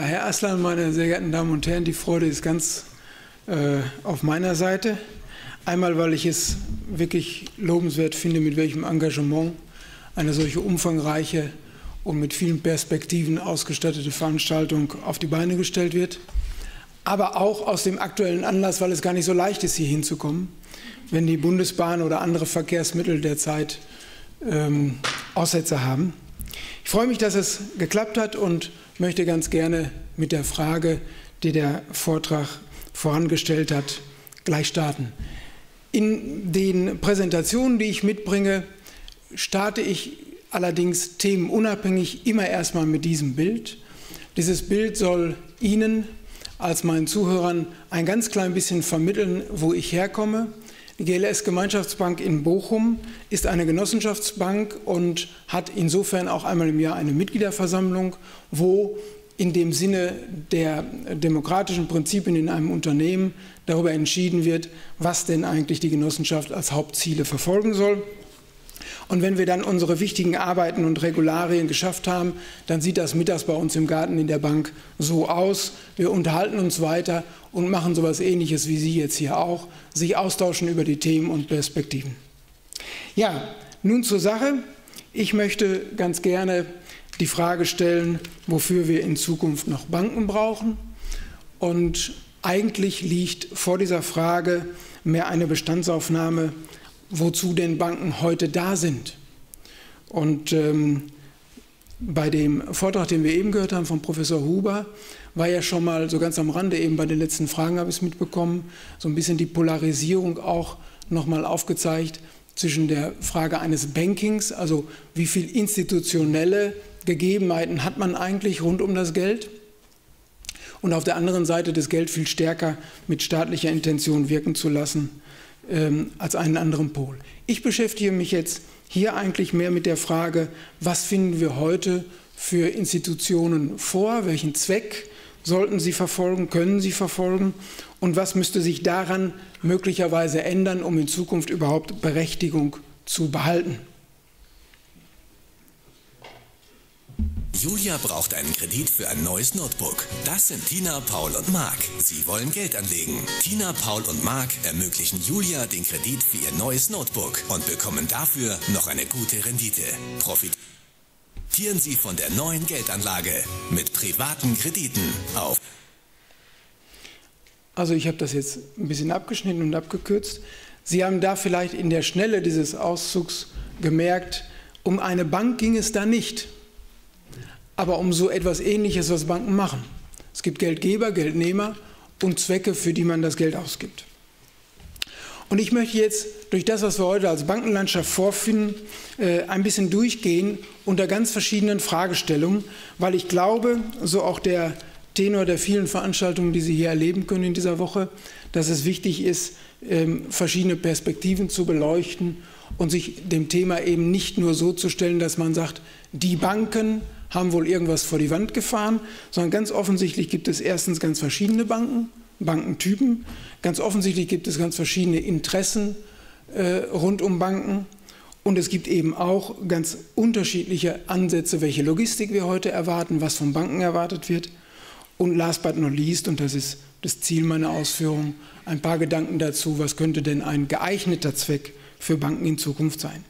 Herr Aslan, meine sehr geehrten Damen und Herren, die Freude ist ganz äh, auf meiner Seite. Einmal, weil ich es wirklich lobenswert finde, mit welchem Engagement eine solche umfangreiche und mit vielen Perspektiven ausgestattete Veranstaltung auf die Beine gestellt wird. Aber auch aus dem aktuellen Anlass, weil es gar nicht so leicht ist, hier hinzukommen, wenn die Bundesbahn oder andere Verkehrsmittel derzeit ähm, Aussätze haben. Ich freue mich, dass es geklappt hat und möchte ganz gerne mit der Frage, die der Vortrag vorangestellt hat, gleich starten. In den Präsentationen, die ich mitbringe, starte ich allerdings themenunabhängig immer erstmal mit diesem Bild. Dieses Bild soll Ihnen als meinen Zuhörern ein ganz klein bisschen vermitteln, wo ich herkomme. Die GLS Gemeinschaftsbank in Bochum ist eine Genossenschaftsbank und hat insofern auch einmal im Jahr eine Mitgliederversammlung, wo in dem Sinne der demokratischen Prinzipien in einem Unternehmen darüber entschieden wird, was denn eigentlich die Genossenschaft als Hauptziele verfolgen soll. Und wenn wir dann unsere wichtigen Arbeiten und Regularien geschafft haben, dann sieht das mittags bei uns im Garten in der Bank so aus. Wir unterhalten uns weiter und machen sowas Ähnliches wie Sie jetzt hier auch, sich austauschen über die Themen und Perspektiven. Ja, nun zur Sache. Ich möchte ganz gerne die Frage stellen, wofür wir in Zukunft noch Banken brauchen. Und eigentlich liegt vor dieser Frage mehr eine Bestandsaufnahme wozu denn Banken heute da sind. Und ähm, bei dem Vortrag, den wir eben gehört haben von Professor Huber, war ja schon mal so ganz am Rande, eben bei den letzten Fragen habe ich es mitbekommen, so ein bisschen die Polarisierung auch nochmal aufgezeigt zwischen der Frage eines Bankings, also wie viel institutionelle Gegebenheiten hat man eigentlich rund um das Geld und auf der anderen Seite das Geld viel stärker mit staatlicher Intention wirken zu lassen ähm, als einen anderen Pol. Ich beschäftige mich jetzt hier eigentlich mehr mit der Frage, was finden wir heute für Institutionen vor, welchen Zweck sollten sie verfolgen, können sie verfolgen und was müsste sich daran möglicherweise ändern, um in Zukunft überhaupt Berechtigung zu behalten. Julia braucht einen Kredit für ein neues Notebook. Das sind Tina, Paul und Marc. Sie wollen Geld anlegen. Tina, Paul und Marc ermöglichen Julia den Kredit für ihr neues Notebook und bekommen dafür noch eine gute Rendite. Profitieren Sie von der neuen Geldanlage mit privaten Krediten auf. Also ich habe das jetzt ein bisschen abgeschnitten und abgekürzt. Sie haben da vielleicht in der Schnelle dieses Auszugs gemerkt, um eine Bank ging es da nicht aber um so etwas Ähnliches, was Banken machen. Es gibt Geldgeber, Geldnehmer und Zwecke, für die man das Geld ausgibt. Und ich möchte jetzt durch das, was wir heute als Bankenlandschaft vorfinden, äh, ein bisschen durchgehen unter ganz verschiedenen Fragestellungen, weil ich glaube, so auch der Tenor der vielen Veranstaltungen, die Sie hier erleben können in dieser Woche, dass es wichtig ist, ähm, verschiedene Perspektiven zu beleuchten und sich dem Thema eben nicht nur so zu stellen, dass man sagt, die Banken haben wohl irgendwas vor die Wand gefahren, sondern ganz offensichtlich gibt es erstens ganz verschiedene Banken, Bankentypen. Ganz offensichtlich gibt es ganz verschiedene Interessen äh, rund um Banken. Und es gibt eben auch ganz unterschiedliche Ansätze, welche Logistik wir heute erwarten, was von Banken erwartet wird. Und last but not least, und das ist das Ziel meiner Ausführungen, ein paar Gedanken dazu, was könnte denn ein geeigneter Zweck für Banken in Zukunft sein.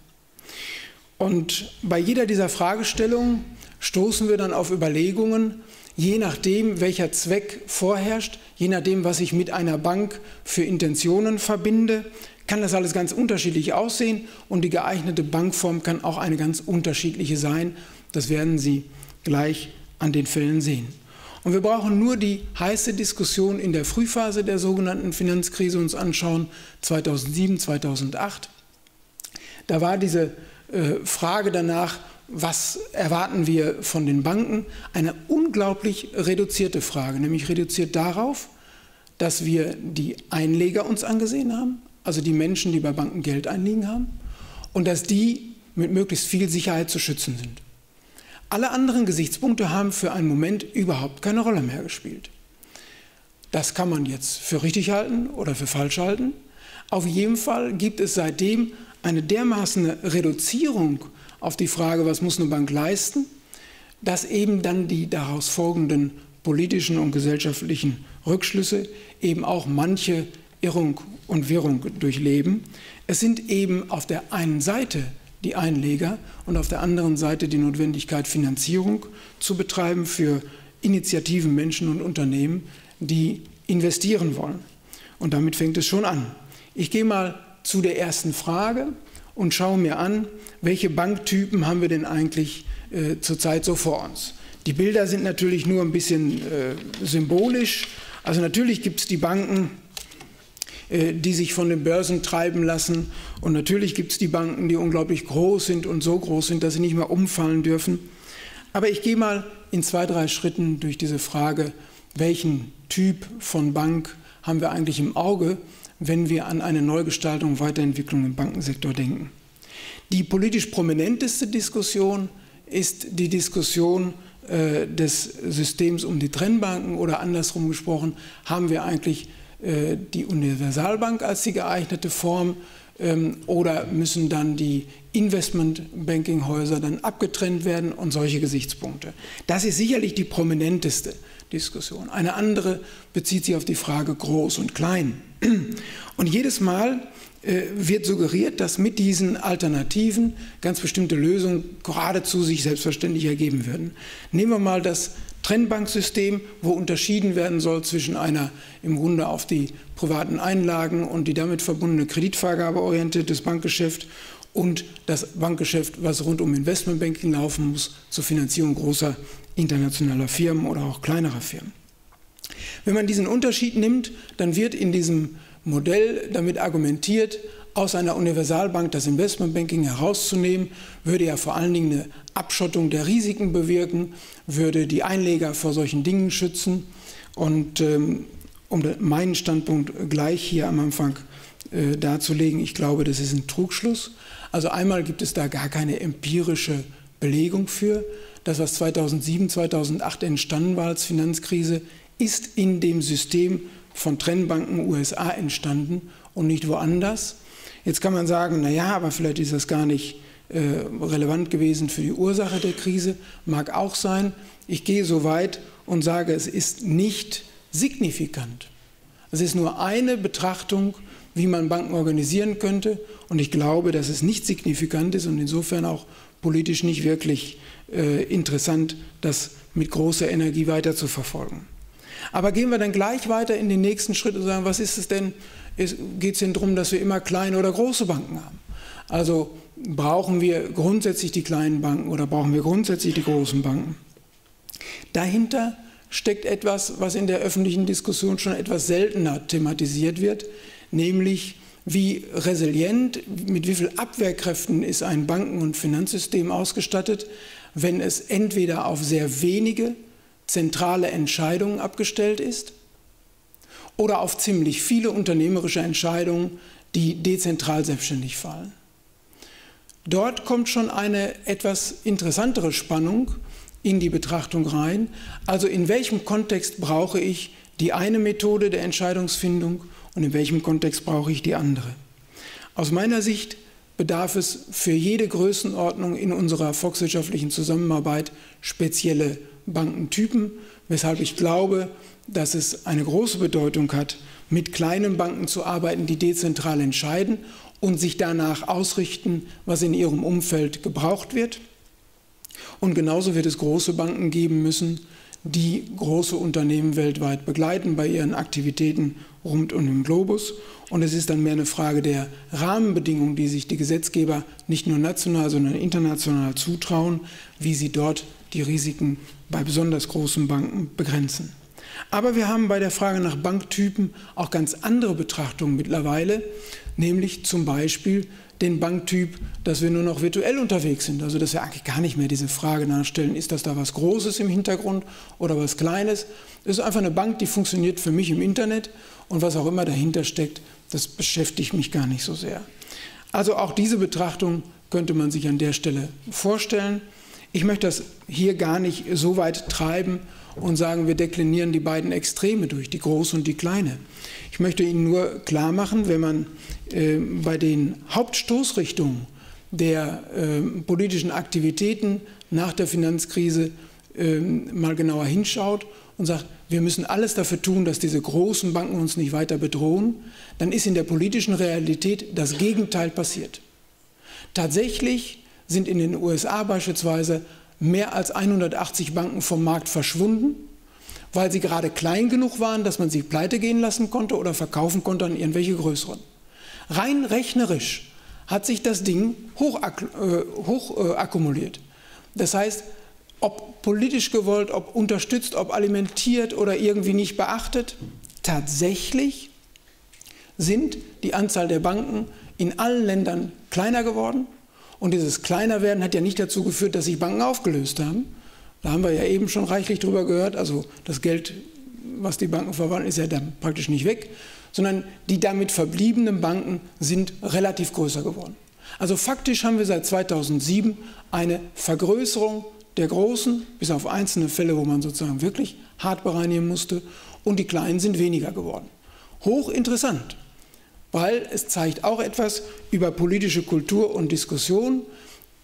Und bei jeder dieser Fragestellungen stoßen wir dann auf Überlegungen, je nachdem, welcher Zweck vorherrscht, je nachdem, was ich mit einer Bank für Intentionen verbinde, kann das alles ganz unterschiedlich aussehen und die geeignete Bankform kann auch eine ganz unterschiedliche sein. Das werden Sie gleich an den Fällen sehen. Und wir brauchen nur die heiße Diskussion in der Frühphase der sogenannten Finanzkrise uns anschauen, 2007, 2008. Da war diese äh, Frage danach, was erwarten wir von den Banken? Eine unglaublich reduzierte Frage, nämlich reduziert darauf, dass wir die Einleger uns angesehen haben, also die Menschen, die bei Banken Geld einliegen haben, und dass die mit möglichst viel Sicherheit zu schützen sind. Alle anderen Gesichtspunkte haben für einen Moment überhaupt keine Rolle mehr gespielt. Das kann man jetzt für richtig halten oder für falsch halten. Auf jeden Fall gibt es seitdem eine dermaßen Reduzierung auf die Frage, was muss eine Bank leisten, dass eben dann die daraus folgenden politischen und gesellschaftlichen Rückschlüsse eben auch manche Irrung und Wirrung durchleben. Es sind eben auf der einen Seite die Einleger und auf der anderen Seite die Notwendigkeit, Finanzierung zu betreiben für Initiativen, Menschen und Unternehmen, die investieren wollen. Und damit fängt es schon an. Ich gehe mal zu der ersten Frage und schaue mir an, welche Banktypen haben wir denn eigentlich äh, zurzeit so vor uns. Die Bilder sind natürlich nur ein bisschen äh, symbolisch. Also natürlich gibt es die Banken, äh, die sich von den Börsen treiben lassen. Und natürlich gibt es die Banken, die unglaublich groß sind und so groß sind, dass sie nicht mehr umfallen dürfen. Aber ich gehe mal in zwei, drei Schritten durch diese Frage, welchen Typ von Bank haben wir eigentlich im Auge, wenn wir an eine Neugestaltung und Weiterentwicklung im Bankensektor denken. Die politisch prominenteste Diskussion ist die Diskussion äh, des Systems um die Trennbanken oder andersrum gesprochen, haben wir eigentlich äh, die Universalbank als die geeignete Form ähm, oder müssen dann die Investmentbankinghäuser dann abgetrennt werden und solche Gesichtspunkte. Das ist sicherlich die prominenteste Diskussion. Eine andere bezieht sich auf die Frage groß und klein. Und jedes Mal äh, wird suggeriert, dass mit diesen Alternativen ganz bestimmte Lösungen geradezu sich selbstverständlich ergeben würden. Nehmen wir mal das Trennbanksystem, wo unterschieden werden soll zwischen einer im Grunde auf die privaten Einlagen und die damit verbundene Kreditvergabe orientiertes Bankgeschäft und das Bankgeschäft, was rund um Investmentbanking laufen muss, zur Finanzierung großer internationaler Firmen oder auch kleinerer Firmen. Wenn man diesen Unterschied nimmt, dann wird in diesem Modell damit argumentiert, aus einer Universalbank das Investmentbanking herauszunehmen, würde ja vor allen Dingen eine Abschottung der Risiken bewirken, würde die Einleger vor solchen Dingen schützen. Und ähm, um meinen Standpunkt gleich hier am Anfang äh, darzulegen, ich glaube, das ist ein Trugschluss. Also einmal gibt es da gar keine empirische Belegung für. Das, was 2007, 2008 entstanden war als Finanzkrise, ist in dem System von Trennbanken USA entstanden und nicht woanders. Jetzt kann man sagen, naja, aber vielleicht ist das gar nicht äh, relevant gewesen für die Ursache der Krise. Mag auch sein. Ich gehe so weit und sage, es ist nicht signifikant. Es ist nur eine Betrachtung, wie man Banken organisieren könnte. Und ich glaube, dass es nicht signifikant ist und insofern auch politisch nicht wirklich äh, interessant, das mit großer Energie weiter zu verfolgen. Aber gehen wir dann gleich weiter in den nächsten Schritt und sagen, was ist es denn? Geht es denn darum, dass wir immer kleine oder große Banken haben? Also brauchen wir grundsätzlich die kleinen Banken oder brauchen wir grundsätzlich die großen Banken? Dahinter steckt etwas, was in der öffentlichen Diskussion schon etwas seltener thematisiert wird, nämlich wie resilient, mit wie vielen Abwehrkräften ist ein Banken- und Finanzsystem ausgestattet, wenn es entweder auf sehr wenige zentrale Entscheidungen abgestellt ist oder auf ziemlich viele unternehmerische Entscheidungen, die dezentral selbstständig fallen. Dort kommt schon eine etwas interessantere Spannung in die Betrachtung rein. Also in welchem Kontext brauche ich die eine Methode der Entscheidungsfindung und in welchem Kontext brauche ich die andere. Aus meiner Sicht bedarf es für jede Größenordnung in unserer volkswirtschaftlichen Zusammenarbeit spezielle Bankentypen, weshalb ich glaube, dass es eine große Bedeutung hat, mit kleinen Banken zu arbeiten, die dezentral entscheiden und sich danach ausrichten, was in ihrem Umfeld gebraucht wird. Und genauso wird es große Banken geben müssen, die große Unternehmen weltweit begleiten bei ihren Aktivitäten rund um den Globus. Und es ist dann mehr eine Frage der Rahmenbedingungen, die sich die Gesetzgeber nicht nur national, sondern international zutrauen, wie sie dort die Risiken bei besonders großen Banken begrenzen. Aber wir haben bei der Frage nach Banktypen auch ganz andere Betrachtungen mittlerweile, nämlich zum Beispiel den Banktyp, dass wir nur noch virtuell unterwegs sind. Also dass wir eigentlich gar nicht mehr diese Frage nachstellen, ist das da was Großes im Hintergrund oder was Kleines. Es ist einfach eine Bank, die funktioniert für mich im Internet und was auch immer dahinter steckt, das beschäftigt mich gar nicht so sehr. Also auch diese Betrachtung könnte man sich an der Stelle vorstellen. Ich möchte das hier gar nicht so weit treiben und sagen, wir deklinieren die beiden Extreme durch, die große und die kleine. Ich möchte Ihnen nur klar machen, wenn man äh, bei den Hauptstoßrichtungen der äh, politischen Aktivitäten nach der Finanzkrise ähm, mal genauer hinschaut und sagt, wir müssen alles dafür tun, dass diese großen Banken uns nicht weiter bedrohen, dann ist in der politischen Realität das Gegenteil passiert. Tatsächlich sind in den USA beispielsweise mehr als 180 Banken vom Markt verschwunden, weil sie gerade klein genug waren, dass man sie pleite gehen lassen konnte oder verkaufen konnte an irgendwelche größeren. Rein rechnerisch hat sich das Ding hoch, äh, hoch äh, akkumuliert. Das heißt, ob politisch gewollt, ob unterstützt, ob alimentiert oder irgendwie nicht beachtet, tatsächlich sind die Anzahl der Banken in allen Ländern kleiner geworden. Und dieses Kleinerwerden hat ja nicht dazu geführt, dass sich Banken aufgelöst haben. Da haben wir ja eben schon reichlich drüber gehört. Also das Geld, was die Banken verwandeln, ist ja dann praktisch nicht weg, sondern die damit verbliebenen Banken sind relativ größer geworden. Also faktisch haben wir seit 2007 eine Vergrößerung der Großen, bis auf einzelne Fälle, wo man sozusagen wirklich hart bereinigen musste, und die Kleinen sind weniger geworden. Hochinteressant, weil es zeigt auch etwas über politische Kultur und Diskussion.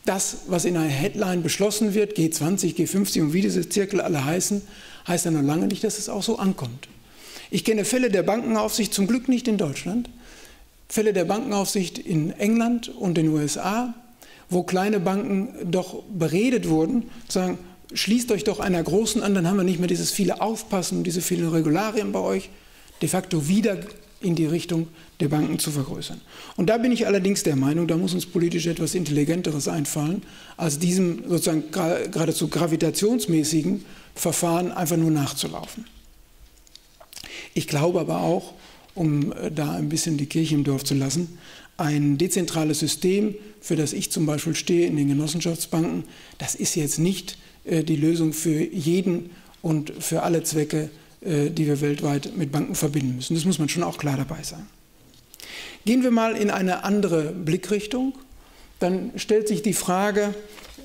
Das, was in einer Headline beschlossen wird, G20, G50 und wie diese Zirkel alle heißen, heißt ja noch lange nicht, dass es auch so ankommt. Ich kenne Fälle der Bankenaufsicht, zum Glück nicht in Deutschland, Fälle der Bankenaufsicht in England und den USA, wo kleine Banken doch beredet wurden, zu sagen, schließt euch doch einer großen an, dann haben wir nicht mehr dieses viele Aufpassen, diese vielen Regularien bei euch, de facto wieder in die Richtung der Banken zu vergrößern. Und da bin ich allerdings der Meinung, da muss uns politisch etwas Intelligenteres einfallen, als diesem sozusagen geradezu gravitationsmäßigen Verfahren einfach nur nachzulaufen. Ich glaube aber auch, um äh, da ein bisschen die Kirche im Dorf zu lassen, ein dezentrales System, für das ich zum Beispiel stehe in den Genossenschaftsbanken, das ist jetzt nicht äh, die Lösung für jeden und für alle Zwecke, die wir weltweit mit Banken verbinden müssen. Das muss man schon auch klar dabei sein. Gehen wir mal in eine andere Blickrichtung, dann stellt sich die Frage,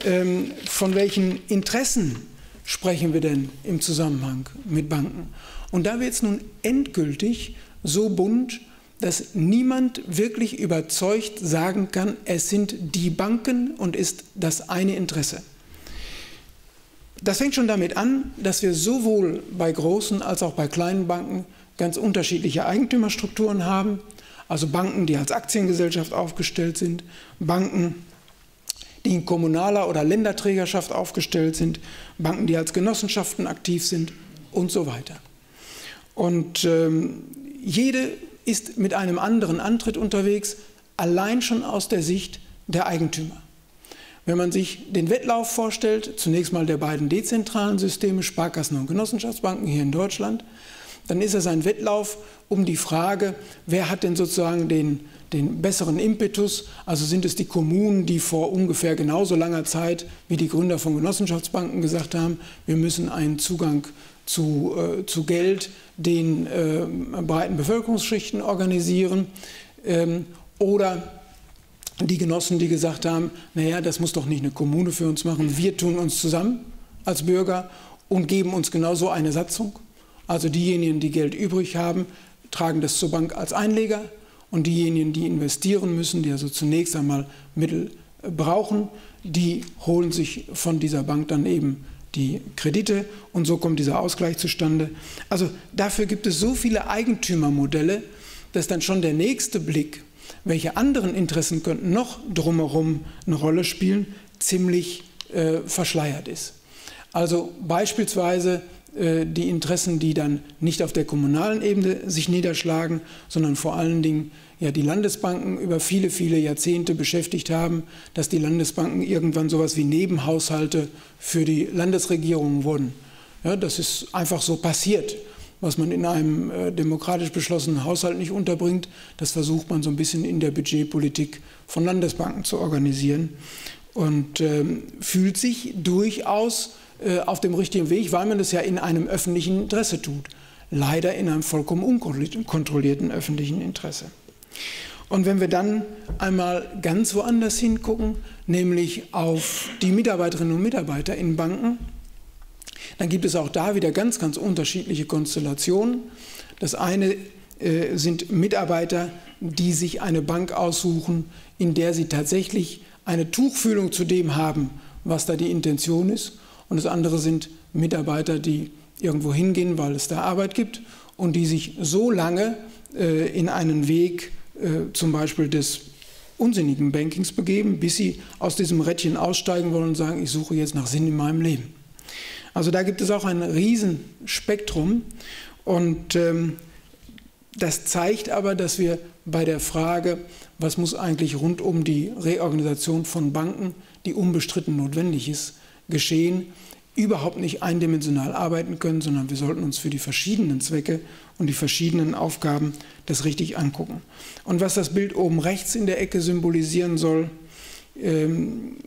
ähm, von welchen Interessen sprechen wir denn im Zusammenhang mit Banken? Und da wird es nun endgültig so bunt, dass niemand wirklich überzeugt sagen kann, es sind die Banken und ist das eine Interesse. Das fängt schon damit an, dass wir sowohl bei großen als auch bei kleinen Banken ganz unterschiedliche Eigentümerstrukturen haben. Also Banken, die als Aktiengesellschaft aufgestellt sind, Banken, die in kommunaler oder Länderträgerschaft aufgestellt sind, Banken, die als Genossenschaften aktiv sind und so weiter. Und ähm, jede ist mit einem anderen Antritt unterwegs, allein schon aus der Sicht der Eigentümer. Wenn man sich den Wettlauf vorstellt, zunächst mal der beiden dezentralen Systeme, Sparkassen und Genossenschaftsbanken hier in Deutschland, dann ist es ein Wettlauf um die Frage, wer hat denn sozusagen den, den besseren Impetus? Also sind es die Kommunen, die vor ungefähr genauso langer Zeit wie die Gründer von Genossenschaftsbanken gesagt haben, wir müssen einen Zugang zu, äh, zu Geld den äh, breiten Bevölkerungsschichten organisieren ähm, oder die Genossen, die gesagt haben, naja, das muss doch nicht eine Kommune für uns machen, wir tun uns zusammen als Bürger und geben uns genauso eine Satzung. Also diejenigen, die Geld übrig haben, tragen das zur Bank als Einleger und diejenigen, die investieren müssen, die also zunächst einmal Mittel brauchen, die holen sich von dieser Bank dann eben die Kredite und so kommt dieser Ausgleich zustande. Also dafür gibt es so viele Eigentümermodelle, dass dann schon der nächste Blick, welche anderen Interessen könnten noch drumherum eine Rolle spielen, ziemlich äh, verschleiert ist. Also beispielsweise äh, die Interessen, die dann nicht auf der kommunalen Ebene sich niederschlagen, sondern vor allen Dingen ja die Landesbanken über viele, viele Jahrzehnte beschäftigt haben, dass die Landesbanken irgendwann sowas wie Nebenhaushalte für die Landesregierungen wurden. Ja, das ist einfach so passiert. Was man in einem äh, demokratisch beschlossenen Haushalt nicht unterbringt, das versucht man so ein bisschen in der Budgetpolitik von Landesbanken zu organisieren und ähm, fühlt sich durchaus äh, auf dem richtigen Weg, weil man das ja in einem öffentlichen Interesse tut. Leider in einem vollkommen unkontrollierten öffentlichen Interesse. Und wenn wir dann einmal ganz woanders hingucken, nämlich auf die Mitarbeiterinnen und Mitarbeiter in Banken, dann gibt es auch da wieder ganz, ganz unterschiedliche Konstellationen. Das eine äh, sind Mitarbeiter, die sich eine Bank aussuchen, in der sie tatsächlich eine Tuchfühlung zu dem haben, was da die Intention ist. und das andere sind Mitarbeiter, die irgendwo hingehen, weil es da Arbeit gibt und die sich so lange äh, in einen Weg äh, zum Beispiel des unsinnigen Bankings begeben, bis sie aus diesem Rädchen aussteigen wollen und sagen, ich suche jetzt nach Sinn in meinem Leben. Also da gibt es auch ein Riesenspektrum und ähm, das zeigt aber, dass wir bei der Frage, was muss eigentlich rund um die Reorganisation von Banken, die unbestritten notwendig ist, geschehen, überhaupt nicht eindimensional arbeiten können, sondern wir sollten uns für die verschiedenen Zwecke und die verschiedenen Aufgaben das richtig angucken. Und was das Bild oben rechts in der Ecke symbolisieren soll, ähm,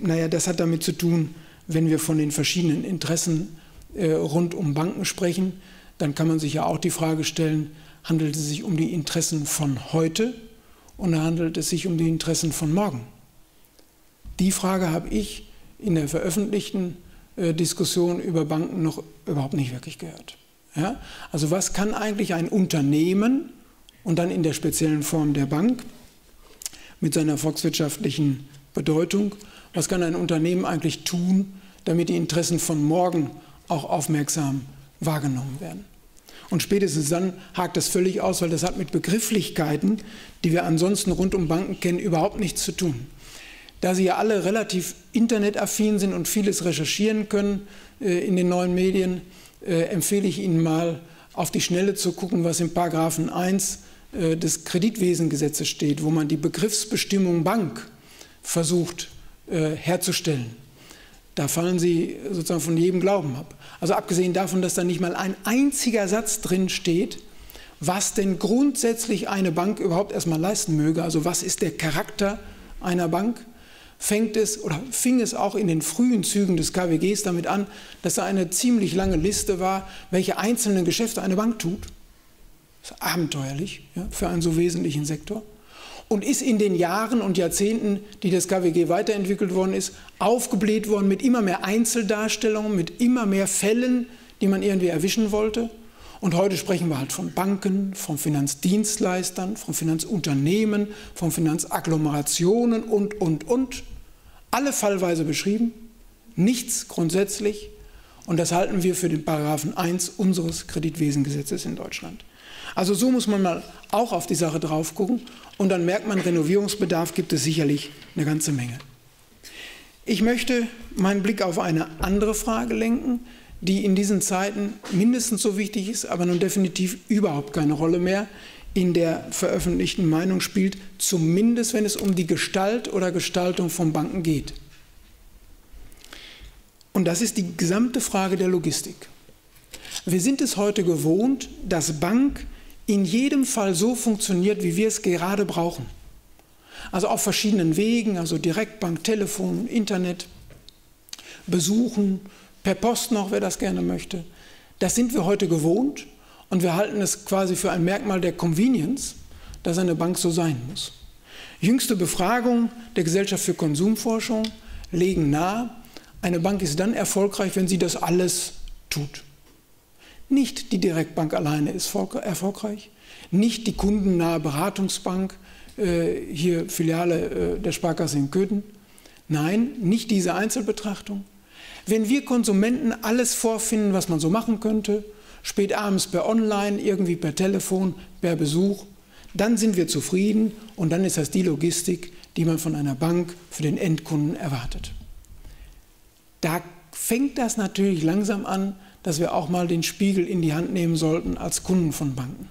naja, das hat damit zu tun, wenn wir von den verschiedenen Interessen äh, rund um Banken sprechen, dann kann man sich ja auch die Frage stellen, handelt es sich um die Interessen von heute oder handelt es sich um die Interessen von morgen? Die Frage habe ich in der veröffentlichten äh, Diskussion über Banken noch überhaupt nicht wirklich gehört. Ja? Also was kann eigentlich ein Unternehmen und dann in der speziellen Form der Bank mit seiner volkswirtschaftlichen Bedeutung, was kann ein Unternehmen eigentlich tun, damit die Interessen von morgen auch aufmerksam wahrgenommen werden? Und spätestens dann hakt das völlig aus, weil das hat mit Begrifflichkeiten, die wir ansonsten rund um Banken kennen, überhaupt nichts zu tun. Da Sie ja alle relativ internetaffin sind und vieles recherchieren können äh, in den neuen Medien, äh, empfehle ich Ihnen mal auf die Schnelle zu gucken, was im Paragraphen 1 äh, des Kreditwesengesetzes steht, wo man die Begriffsbestimmung Bank versucht äh, herzustellen. Da fallen Sie sozusagen von jedem Glauben ab. Also abgesehen davon, dass da nicht mal ein einziger Satz drin steht, was denn grundsätzlich eine Bank überhaupt erstmal leisten möge. Also was ist der Charakter einer Bank? fängt es oder fing es auch in den frühen Zügen des KWGs damit an, dass da eine ziemlich lange Liste war, welche einzelnen Geschäfte eine Bank tut. Das ist abenteuerlich ja, für einen so wesentlichen Sektor. Und ist in den Jahren und Jahrzehnten, die das KWG weiterentwickelt worden ist, aufgebläht worden mit immer mehr Einzeldarstellungen, mit immer mehr Fällen, die man irgendwie erwischen wollte. Und heute sprechen wir halt von Banken, von Finanzdienstleistern, von Finanzunternehmen, von Finanzagglomerationen und, und, und. Alle fallweise beschrieben, nichts grundsätzlich. Und das halten wir für den Paragraphen 1 unseres Kreditwesengesetzes in Deutschland. Also so muss man mal auch auf die Sache drauf gucken und dann merkt man, Renovierungsbedarf gibt es sicherlich eine ganze Menge. Ich möchte meinen Blick auf eine andere Frage lenken, die in diesen Zeiten mindestens so wichtig ist, aber nun definitiv überhaupt keine Rolle mehr in der veröffentlichten Meinung spielt, zumindest wenn es um die Gestalt oder Gestaltung von Banken geht. Und das ist die gesamte Frage der Logistik. Wir sind es heute gewohnt, dass Bank in jedem Fall so funktioniert, wie wir es gerade brauchen. Also auf verschiedenen Wegen, also Direktbank, Telefon, Internet, Besuchen, per Post noch, wer das gerne möchte. Das sind wir heute gewohnt und wir halten es quasi für ein Merkmal der Convenience, dass eine Bank so sein muss. Jüngste Befragungen der Gesellschaft für Konsumforschung legen nahe, eine Bank ist dann erfolgreich, wenn sie das alles tut. Nicht die Direktbank alleine ist erfolgreich, nicht die kundennahe Beratungsbank, äh, hier Filiale äh, der Sparkasse in Köthen. Nein, nicht diese Einzelbetrachtung, wenn wir Konsumenten alles vorfinden, was man so machen könnte, spät abends per Online, irgendwie per Telefon, per Besuch, dann sind wir zufrieden und dann ist das die Logistik, die man von einer Bank für den Endkunden erwartet. Da fängt das natürlich langsam an, dass wir auch mal den Spiegel in die Hand nehmen sollten als Kunden von Banken.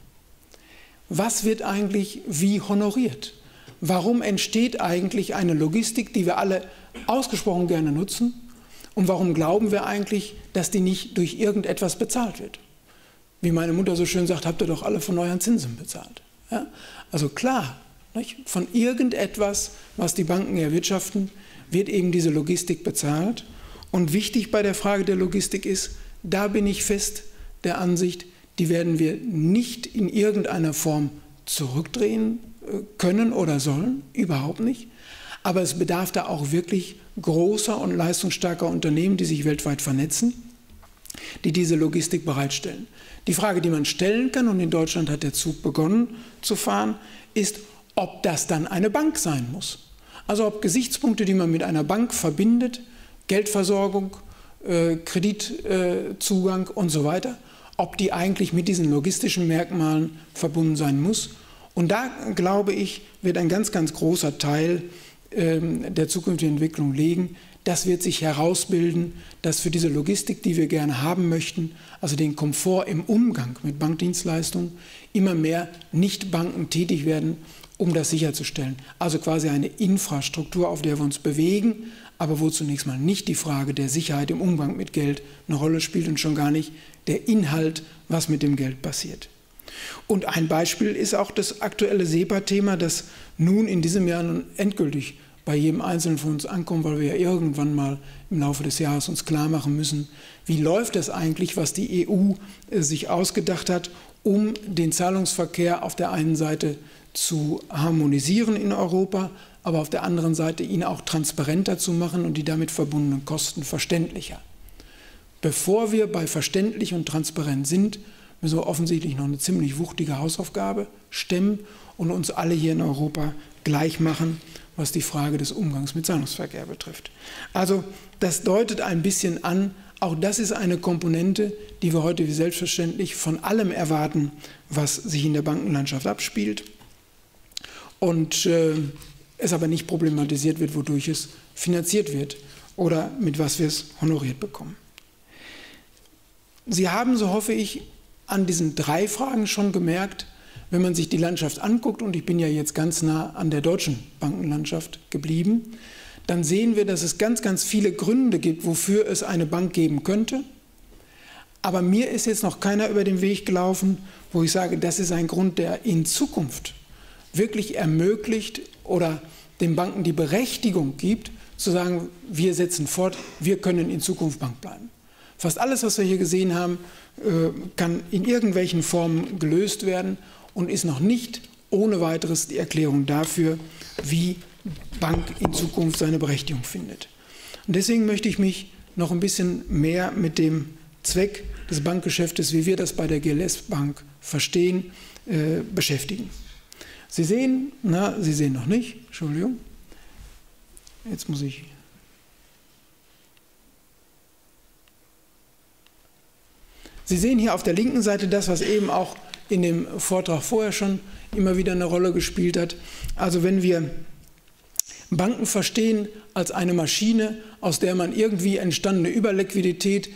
Was wird eigentlich wie honoriert? Warum entsteht eigentlich eine Logistik, die wir alle ausgesprochen gerne nutzen, und warum glauben wir eigentlich, dass die nicht durch irgendetwas bezahlt wird? Wie meine Mutter so schön sagt, habt ihr doch alle von euren Zinsen bezahlt. Ja? Also klar, nicht? von irgendetwas, was die Banken erwirtschaften, wird eben diese Logistik bezahlt. Und wichtig bei der Frage der Logistik ist, da bin ich fest der Ansicht, die werden wir nicht in irgendeiner Form zurückdrehen äh, können oder sollen, überhaupt nicht. Aber es bedarf da auch wirklich großer und leistungsstarker Unternehmen, die sich weltweit vernetzen, die diese Logistik bereitstellen. Die Frage, die man stellen kann, und in Deutschland hat der Zug begonnen zu fahren, ist, ob das dann eine Bank sein muss. Also ob Gesichtspunkte, die man mit einer Bank verbindet, Geldversorgung, Kreditzugang und so weiter, ob die eigentlich mit diesen logistischen Merkmalen verbunden sein muss. Und da, glaube ich, wird ein ganz, ganz großer Teil ähm, der zukünftigen Entwicklung liegen. Das wird sich herausbilden, dass für diese Logistik, die wir gerne haben möchten, also den Komfort im Umgang mit Bankdienstleistungen, immer mehr Nichtbanken tätig werden, um das sicherzustellen. Also quasi eine Infrastruktur, auf der wir uns bewegen, aber wo zunächst mal nicht die Frage der Sicherheit im Umgang mit Geld eine Rolle spielt und schon gar nicht der Inhalt, was mit dem Geld passiert. Und ein Beispiel ist auch das aktuelle SEPA-Thema, das nun in diesem Jahr nun endgültig bei jedem Einzelnen von uns ankommt, weil wir ja irgendwann mal im Laufe des Jahres uns klar machen müssen, wie läuft das eigentlich, was die EU äh, sich ausgedacht hat, um den Zahlungsverkehr auf der einen Seite zu harmonisieren in Europa, aber auf der anderen Seite ihn auch transparenter zu machen und die damit verbundenen Kosten verständlicher. Bevor wir bei verständlich und transparent sind, müssen wir offensichtlich noch eine ziemlich wuchtige Hausaufgabe stemmen und uns alle hier in Europa gleich machen, was die Frage des Umgangs mit Zahlungsverkehr betrifft. Also das deutet ein bisschen an, auch das ist eine Komponente, die wir heute wie selbstverständlich von allem erwarten, was sich in der Bankenlandschaft abspielt. Und äh, es aber nicht problematisiert wird, wodurch es finanziert wird oder mit was wir es honoriert bekommen. Sie haben, so hoffe ich, an diesen drei Fragen schon gemerkt, wenn man sich die Landschaft anguckt, und ich bin ja jetzt ganz nah an der deutschen Bankenlandschaft geblieben, dann sehen wir, dass es ganz, ganz viele Gründe gibt, wofür es eine Bank geben könnte. Aber mir ist jetzt noch keiner über den Weg gelaufen, wo ich sage, das ist ein Grund, der in Zukunft wirklich ermöglicht oder den Banken die Berechtigung gibt, zu sagen, wir setzen fort, wir können in Zukunft Bank bleiben. Fast alles, was wir hier gesehen haben, äh, kann in irgendwelchen Formen gelöst werden und ist noch nicht ohne weiteres die Erklärung dafür, wie Bank in Zukunft seine Berechtigung findet. Und deswegen möchte ich mich noch ein bisschen mehr mit dem Zweck des Bankgeschäftes, wie wir das bei der GLS Bank verstehen, äh, beschäftigen. Sie sehen, na, Sie sehen noch nicht, Entschuldigung. Jetzt muss ich. Sie sehen hier auf der linken Seite das, was eben auch in dem Vortrag vorher schon immer wieder eine Rolle gespielt hat. Also wenn wir Banken verstehen als eine Maschine, aus der man irgendwie entstandene Überliquidität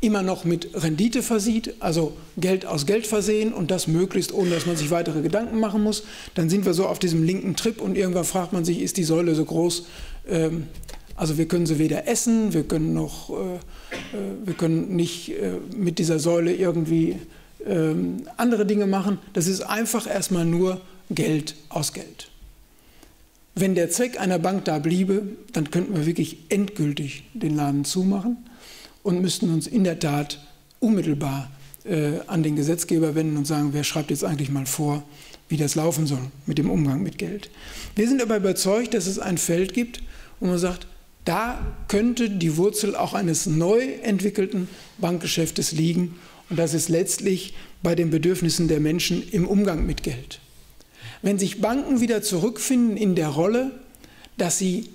immer noch mit Rendite versieht, also Geld aus Geld versehen und das möglichst ohne, dass man sich weitere Gedanken machen muss, dann sind wir so auf diesem linken Trip und irgendwann fragt man sich, ist die Säule so groß? Ähm, also wir können sie weder essen, wir können noch, äh, äh, wir können nicht äh, mit dieser Säule irgendwie ähm, andere Dinge machen. Das ist einfach erstmal nur Geld aus Geld. Wenn der Zweck einer Bank da bliebe, dann könnten wir wirklich endgültig den Laden zumachen und müssten uns in der Tat unmittelbar äh, an den Gesetzgeber wenden und sagen, wer schreibt jetzt eigentlich mal vor, wie das laufen soll mit dem Umgang mit Geld. Wir sind aber überzeugt, dass es ein Feld gibt, wo man sagt, da könnte die Wurzel auch eines neu entwickelten Bankgeschäftes liegen und das ist letztlich bei den Bedürfnissen der Menschen im Umgang mit Geld. Wenn sich Banken wieder zurückfinden in der Rolle, dass sie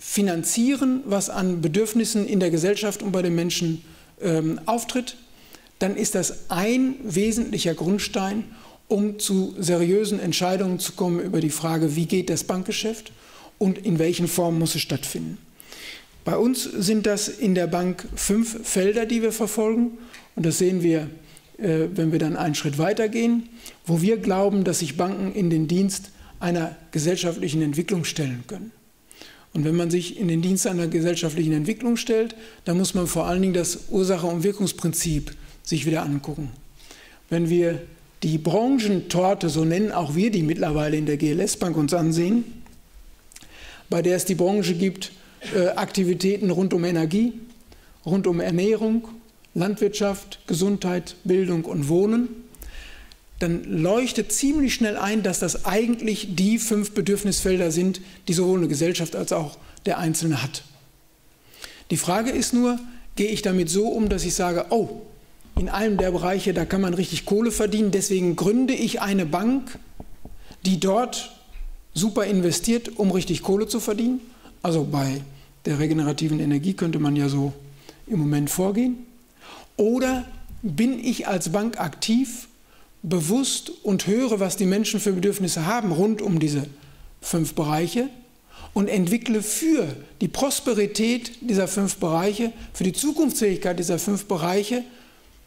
finanzieren, was an Bedürfnissen in der Gesellschaft und bei den Menschen ähm, auftritt, dann ist das ein wesentlicher Grundstein, um zu seriösen Entscheidungen zu kommen über die Frage, wie geht das Bankgeschäft und in welchen Formen muss es stattfinden. Bei uns sind das in der Bank fünf Felder, die wir verfolgen. Und das sehen wir, äh, wenn wir dann einen Schritt weitergehen, wo wir glauben, dass sich Banken in den Dienst einer gesellschaftlichen Entwicklung stellen können. Und wenn man sich in den Dienst einer gesellschaftlichen Entwicklung stellt, dann muss man vor allen Dingen das Ursache- und Wirkungsprinzip sich wieder angucken. Wenn wir die Branchentorte, so nennen auch wir die mittlerweile in der GLS Bank uns ansehen, bei der es die Branche gibt, äh, Aktivitäten rund um Energie, rund um Ernährung, Landwirtschaft, Gesundheit, Bildung und Wohnen, dann leuchtet ziemlich schnell ein, dass das eigentlich die fünf Bedürfnisfelder sind, die sowohl eine Gesellschaft als auch der Einzelne hat. Die Frage ist nur, gehe ich damit so um, dass ich sage, oh, in einem der Bereiche, da kann man richtig Kohle verdienen, deswegen gründe ich eine Bank, die dort super investiert, um richtig Kohle zu verdienen. Also bei der regenerativen Energie könnte man ja so im Moment vorgehen? Oder bin ich als Bank aktiv, bewusst und höre, was die Menschen für Bedürfnisse haben rund um diese fünf Bereiche und entwickle für die Prosperität dieser fünf Bereiche, für die Zukunftsfähigkeit dieser fünf Bereiche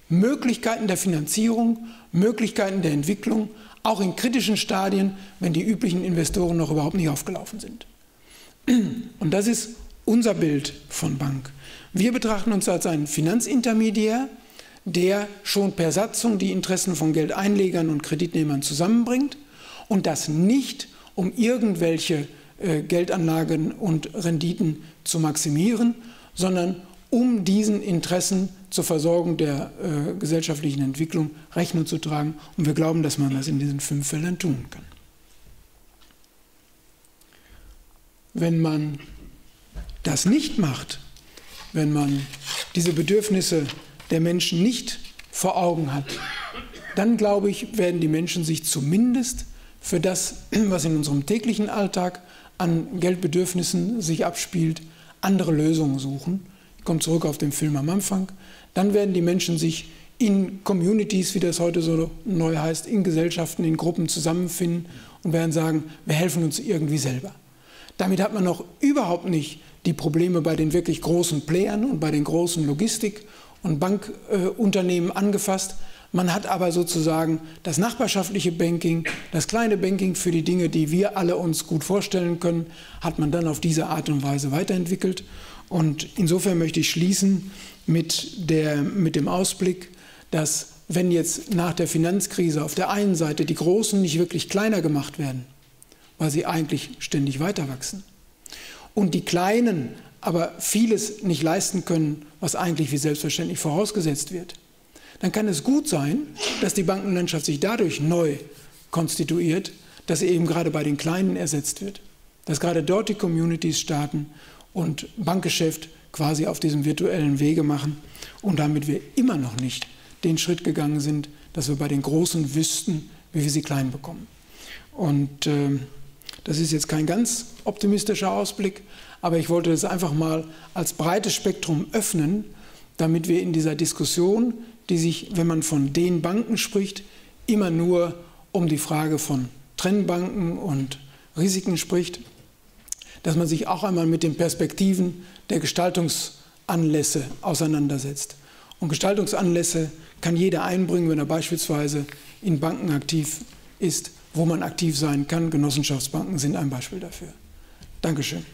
Möglichkeiten der Finanzierung, Möglichkeiten der Entwicklung, auch in kritischen Stadien, wenn die üblichen Investoren noch überhaupt nicht aufgelaufen sind. Und das ist unser Bild von Bank. Wir betrachten uns als einen Finanzintermediär, der schon per Satzung die Interessen von Geldeinlegern und Kreditnehmern zusammenbringt und das nicht, um irgendwelche äh, Geldanlagen und Renditen zu maximieren, sondern um diesen Interessen zur Versorgung der äh, gesellschaftlichen Entwicklung Rechnung zu tragen. Und wir glauben, dass man das in diesen fünf Fällen tun kann. Wenn man das nicht macht, wenn man diese Bedürfnisse der Menschen nicht vor Augen hat, dann glaube ich, werden die Menschen sich zumindest für das, was in unserem täglichen Alltag an Geldbedürfnissen sich abspielt, andere Lösungen suchen. Ich komme zurück auf den Film am Anfang. Dann werden die Menschen sich in Communities, wie das heute so neu heißt, in Gesellschaften, in Gruppen zusammenfinden und werden sagen, wir helfen uns irgendwie selber. Damit hat man noch überhaupt nicht die Probleme bei den wirklich großen Playern und bei den großen Logistik- und Bankunternehmen angefasst. Man hat aber sozusagen das nachbarschaftliche Banking, das kleine Banking für die Dinge, die wir alle uns gut vorstellen können, hat man dann auf diese Art und Weise weiterentwickelt. Und insofern möchte ich schließen mit, der, mit dem Ausblick, dass wenn jetzt nach der Finanzkrise auf der einen Seite die Großen nicht wirklich kleiner gemacht werden, weil sie eigentlich ständig weiter wachsen, und die Kleinen aber vieles nicht leisten können, was eigentlich wie selbstverständlich vorausgesetzt wird, dann kann es gut sein, dass die Bankenlandschaft sich dadurch neu konstituiert, dass sie eben gerade bei den Kleinen ersetzt wird. Dass gerade dort die Communities starten und Bankgeschäft quasi auf diesem virtuellen Wege machen und damit wir immer noch nicht den Schritt gegangen sind, dass wir bei den Großen wüssten, wie wir sie klein bekommen. Und äh, das ist jetzt kein ganz optimistischer Ausblick, aber ich wollte das einfach mal als breites Spektrum öffnen, damit wir in dieser Diskussion, die sich, wenn man von den Banken spricht, immer nur um die Frage von Trennbanken und Risiken spricht, dass man sich auch einmal mit den Perspektiven der Gestaltungsanlässe auseinandersetzt. Und Gestaltungsanlässe kann jeder einbringen, wenn er beispielsweise in Banken aktiv ist wo man aktiv sein kann. Genossenschaftsbanken sind ein Beispiel dafür. Dankeschön.